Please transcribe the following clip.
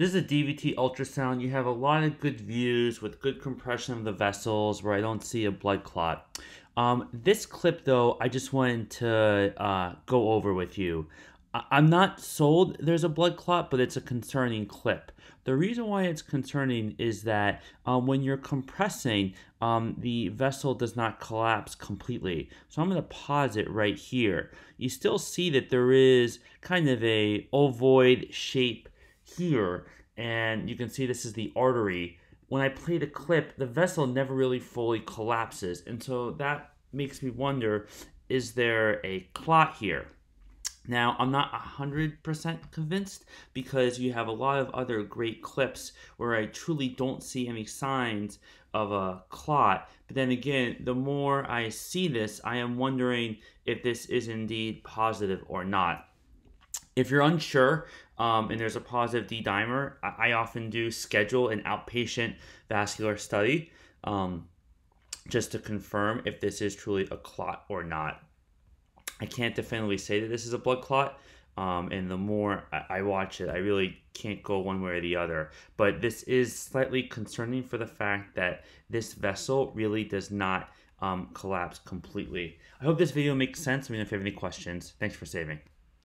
This is a DVT ultrasound. You have a lot of good views with good compression of the vessels where I don't see a blood clot. Um, this clip, though, I just wanted to uh, go over with you. I- I'm not sold there's a blood clot, but it's a concerning clip. The reason why it's concerning is that um, when you're compressing, um, the vessel does not collapse completely. So I'm going to pause it right here. You still see that there is kind of a ovoid shape here, and you can see this is the artery. When I play the clip, the vessel never really fully collapses, and so that makes me wonder, is there a clot here? Now, I'm not 100% convinced because you have a lot of other great clips where I truly don't see any signs of a clot. But then again, the more I see this, I am wondering if this is indeed positive or not. If you're unsure um, and there's a positive D dimer, I, I, often do schedule an outpatient vascular study um, just to confirm if this is truly a clot or not. I can't definitively say that this is a blood clot. Um, and the more I, I watch it, I really can't go one way or the other. But this is slightly concerning for the fact that this vessel really does not um, collapse completely. I hope this video makes sense. I mean, if you have any questions, thanks for saving.